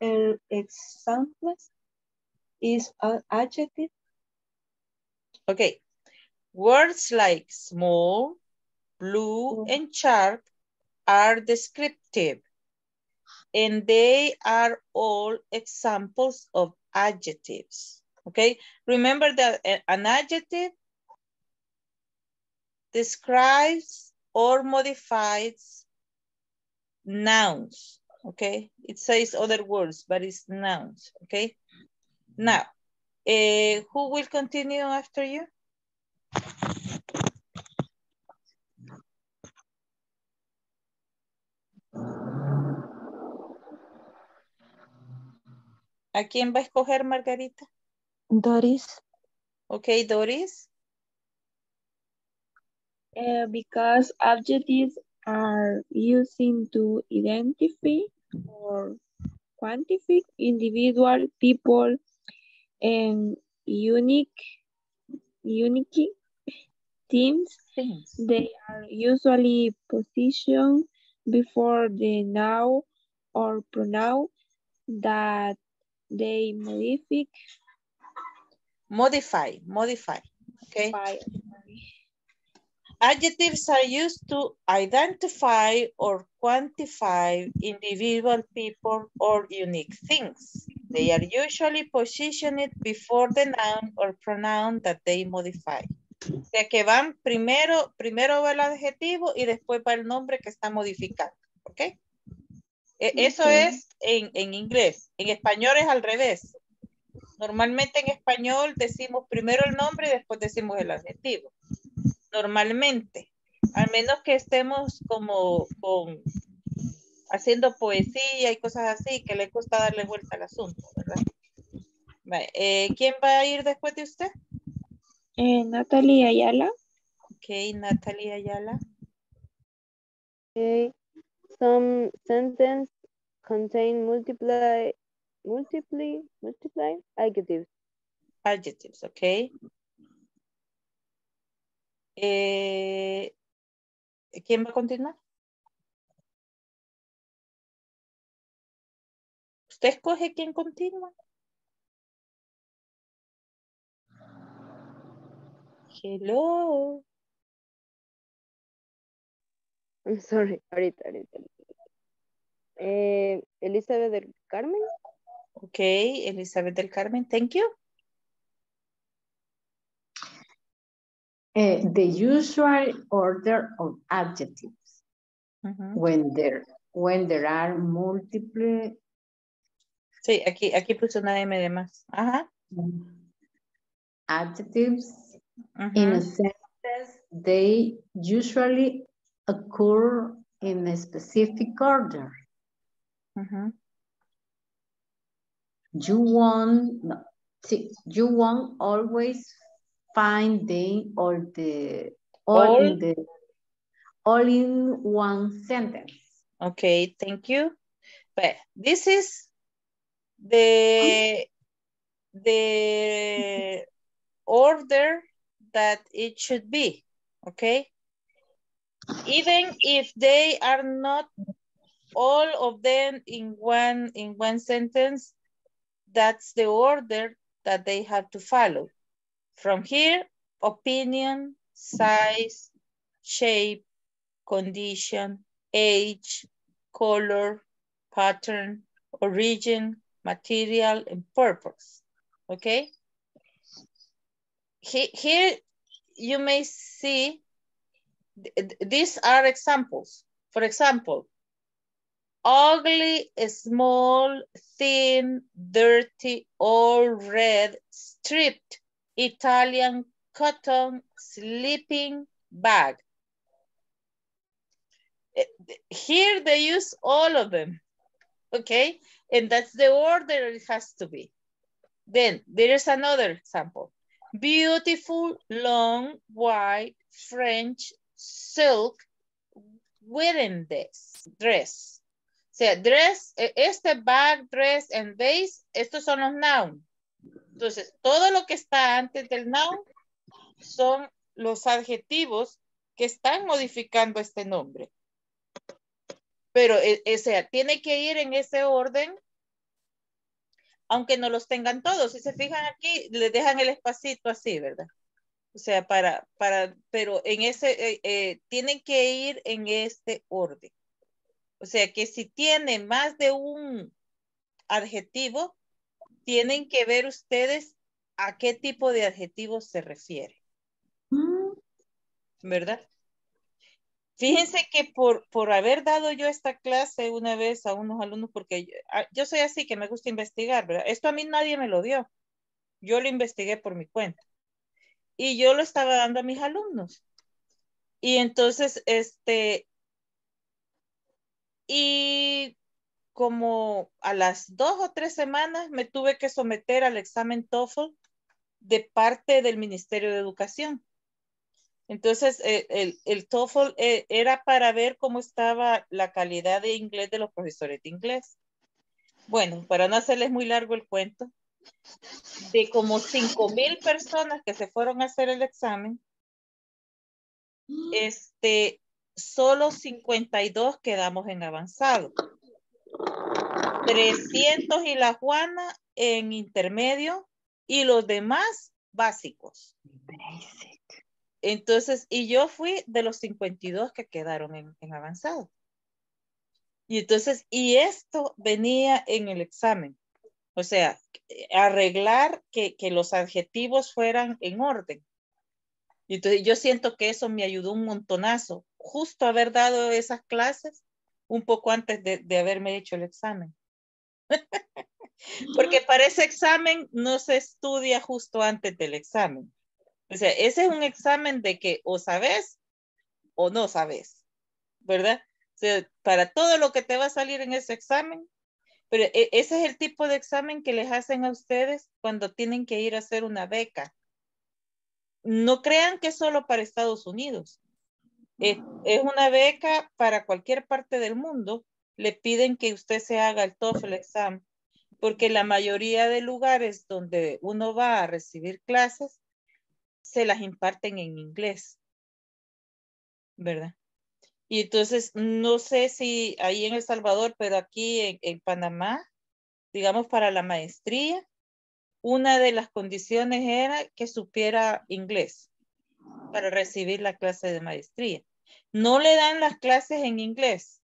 uh, examples is an adjective Okay. Words like small, blue, and sharp are descriptive. And they are all examples of adjectives. Okay. Remember that an adjective describes or modifies nouns. Okay. It says other words, but it's nouns. Okay. Now, eh, who will continue after you? ¿A quién va a escoger Margarita? Doris. Okay, Doris. Uh, because adjectives are using to identify or quantify individual people and unique unique teams they are usually positioned before the noun or pronoun that they modify Modify, modify. Okay. Adjectives are used to identify or quantify individual people or unique things. They are usually positioned before the noun or pronoun that they modify. O sea que van primero, primero va el adjetivo y después va el nombre que está modificando. ¿Ok? E- Eso es en, en inglés. En español es al revés. Normalmente en español decimos primero el nombre y después decimos el adjetivo. Normalmente. Al menos que estemos como con haciendo poesía y cosas así, que le cuesta darle vuelta al asunto, ¿verdad? Vale, eh, ¿Quién va a ir después de usted? Eh, Natalie Ayala. Ok, Natalie Ayala. Okay. Some sentence contain multiply, multiply, multiply adjectives. Adjectives, ok. Eh, ¿Quién va a continuar? ¿Usted escoge quién continúa? Hello. I'm sorry, ahorita, ahorita. Eh, Elizabeth del Carmen. Ok, Elizabeth del Carmen, thank you. Uh, the usual order of adjectives when there when there are multiple Sí, aquí, aquí puse una M de más. Ajá. adjectives in a sentence they usually occur in a specific order. You won't no, see, you won't always find them all the all, All? in the all in one sentence. Okay, thank you. But this is the the order that it should be, okay? Even if they are not all of them in one in one sentence, that's the order that they have to follow. From here, opinion, size, shape, condition, age, color, pattern, origin, material, and purpose. Okay? He- Here you may see th- th- these are examples. For example, ugly, small, thin, dirty, all red, stripped, Italian cotton, sleeping bag. Eh, Here they use all of them, okay? And that's the order it has to be. Then there is another example. Beautiful, long, white, French, silk, wedding dress. dress. O sea, dress, eh, este bag, dress, and vase, estos son los noun. Entonces, todo lo que está antes del noun son los adjetivos que están modificando este nombre. Pero, eh, o sea, tiene que ir en ese orden, aunque no los tengan todos. Si se fijan aquí, le dejan el espacito así, ¿verdad? O sea, para, para, pero en ese, eh, eh, tienen que ir en este orden. O sea, que si tiene más de un adjetivo, tienen que ver ustedes a qué tipo de adjetivo se refiere. ¿Verdad? Fíjense que por, por haber dado yo esta clase una vez a unos alumnos, porque yo, ah, yo soy así, que me gusta investigar, ¿verdad? Esto a mí nadie me lo dio. Yo lo investigué por mi cuenta. Y yo lo estaba dando a mis alumnos. Y entonces, este, y como a las dos o tres semanas me tuve que someter al examen TOEFL de parte del Ministerio de Educación. Entonces, eh, el, el TOEFL eh, era para ver cómo estaba la calidad de inglés de los profesores de inglés. Bueno, para no hacerles muy largo el cuento, de como 5 mil personas que se fueron a hacer el examen, este, solo 52 quedamos en avanzado. 300 y la Juana en intermedio y los demás básicos. Entonces, y yo fui de los 52 que quedaron en, avanzado. Y entonces, y esto venía en el examen. O sea, arreglar que, que los adjetivos fueran en orden. Entonces yo siento que eso me ayudó un montonazo. Justo haber dado esas clases un poco antes de, de haberme hecho el examen. Porque para ese examen no se estudia justo antes del examen. O sea, ese es un examen de que o sabes o no sabes, ¿verdad? Para todo lo que te va a salir en ese examen, Pero e- ese es el tipo de examen que les hacen a ustedes cuando tienen que ir a hacer una beca. No crean que es solo para Estados Unidos. Es, es una beca para cualquier parte del mundo. Le piden que usted se haga el TOEFL exam, porque la mayoría de lugares donde uno va a recibir clases se las imparten en inglés. ¿Verdad? Y entonces, no sé si ahí en El Salvador, pero aquí en, Panamá, digamos para la maestría, una de las condiciones era que supiera inglés para recibir la clase de maestría. No le dan las clases en inglés,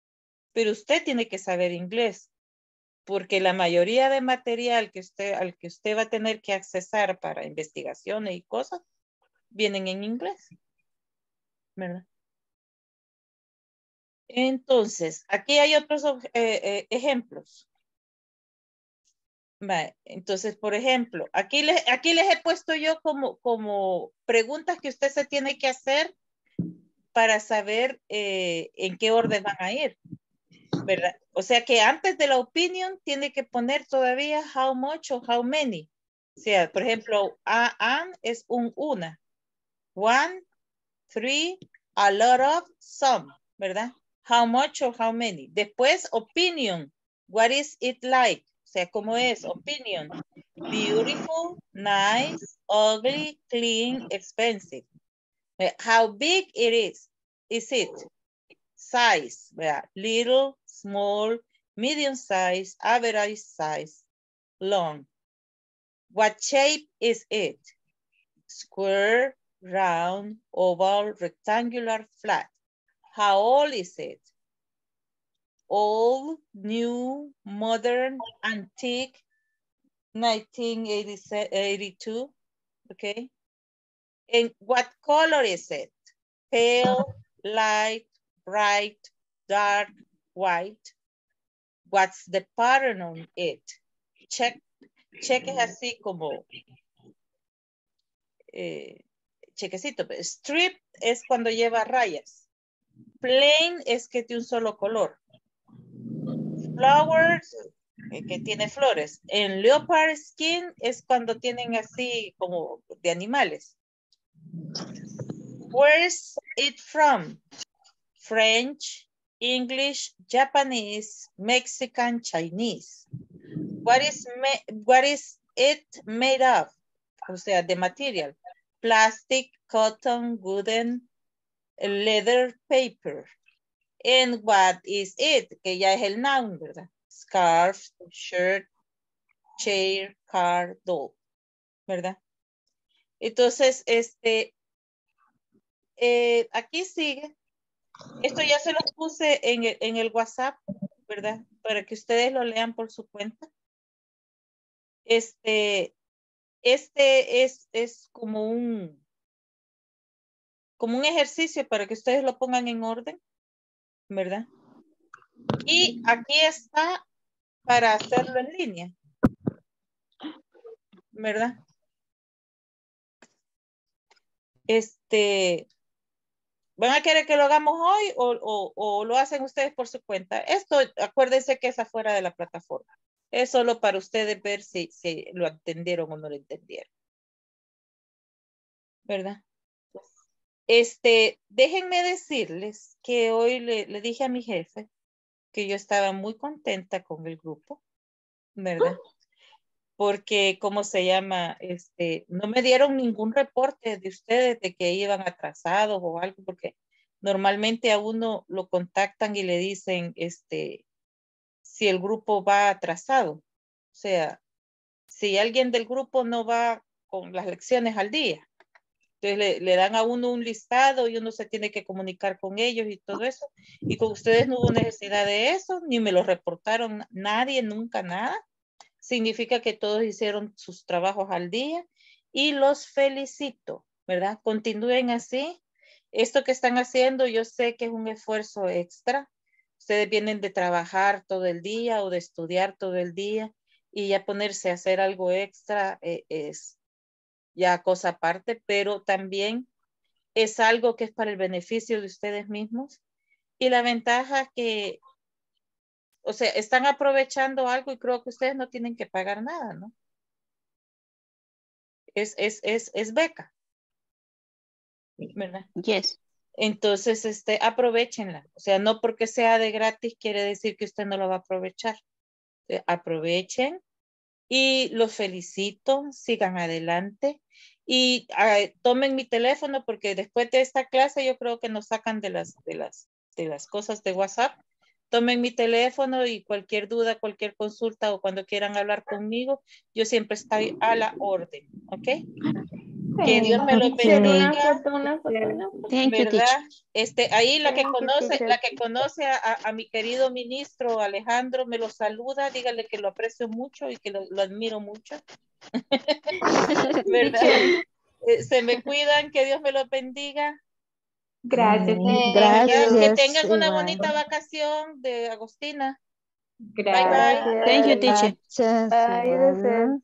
pero usted tiene que saber inglés, porque la mayoría de material que usted, al que usted va a tener que accesar para investigaciones y cosas, vienen en inglés. ¿Verdad? Entonces, aquí hay otros eh, eh, ejemplos. Vale, entonces, por ejemplo, aquí les, aquí les he puesto yo como, como preguntas que usted se tiene que hacer para saber eh, en qué orden van a ir. ¿verdad? O sea que antes de la opinion tiene que poner todavía how much o how many. O sea, por ejemplo, a an es un una. One, three, a lot of, some, ¿verdad? How much or how many. Después, opinion. What is it like? O sea, ¿cómo es? Opinion. Beautiful, nice, ugly, clean, expensive. How big it is. Is it? Size. ¿verdad? Little, small, medium size, average size, long. What shape is it? Square, round, oval, rectangular, flat. How old is it? Old, new, modern, antique, 1982, okay? And what color is it? Pale, light, bright, dark, white. What's the pattern on it? Check, check es así como, eh, chequecito. Strip es cuando lleva rayas. Plain es que tiene un solo color. Flowers, eh, que tiene flores. En leopard skin es cuando tienen así como de animales. Where's it from? French, English, Japanese, Mexican, Chinese. What is, what is it made of? O sea, de material. Plastic, cotton, wooden, leather, paper. And what is it? Que ya es el noun, ¿verdad? Scarf, shirt, chair, car, doll. ¿Verdad? Entonces, este, eh, aquí sigue. Esto ya se los puse en el, en el WhatsApp, ¿verdad? Para que ustedes lo lean por su cuenta. Este, este es, es como un, como un ejercicio para que ustedes lo pongan en orden, ¿verdad? Y aquí está para hacerlo en línea, ¿verdad? Este, ¿van a querer que lo hagamos hoy o, o, o lo hacen ustedes por su cuenta? Esto, acuérdense que es afuera de la plataforma. Es solo para ustedes ver si, si lo entendieron o no lo entendieron. ¿Verdad? Este, déjenme decirles que hoy le, le, dije a mi jefe que yo estaba muy contenta con el grupo, ¿verdad? Porque, ¿cómo se llama? Este, no me dieron ningún reporte de ustedes de que iban atrasados o algo, porque normalmente a uno lo contactan y le dicen, este, si el grupo va atrasado. O sea, si alguien del grupo no va con las lecciones al día. Entonces le, dan a uno un listado y uno se tiene que comunicar con ellos y todo eso. Y con ustedes no hubo necesidad de eso, ni me lo reportaron nadie, nunca nada. Significa que todos hicieron sus trabajos al día y los felicito, ¿verdad? Continúen así. Esto que están haciendo, yo sé que es un esfuerzo extra. Ustedes vienen de trabajar todo el día o de estudiar todo el día y ya ponerse a hacer algo extra eh, es ya cosa aparte, pero también es algo que es para el beneficio de ustedes mismos. Y la ventaja que, o sea, están aprovechando algo y creo que ustedes no tienen que pagar nada, ¿no? Es, es, es, es beca. ¿Verdad? Yes. Entonces, este, aprovechenla. O sea, no porque sea de gratis quiere decir que usted no lo va a aprovechar. Eh, aprovechen y los felicito, sigan adelante y tomen mi teléfono porque después de esta clase yo creo que nos sacan de las, de las, de las cosas de WhatsApp. Tomen mi teléfono y cualquier duda, cualquier consulta o cuando quieran hablar conmigo, yo siempre estoy a la orden, ¿ok? Que Dios me lo bendiga. ¿Verdad? Este, ahí la que conoce, la que conoce a, a, mi querido ministro Alejandro me lo saluda, dígale que lo aprecio mucho y que lo, lo admiro mucho. ¿Verdad? Eh, se me cuidan, que Dios me los bendiga. Gracias. Gracias. Que tengan una bonita vacación de Agostina. Gracias. Bye bye. Thank you, teacher. Bye,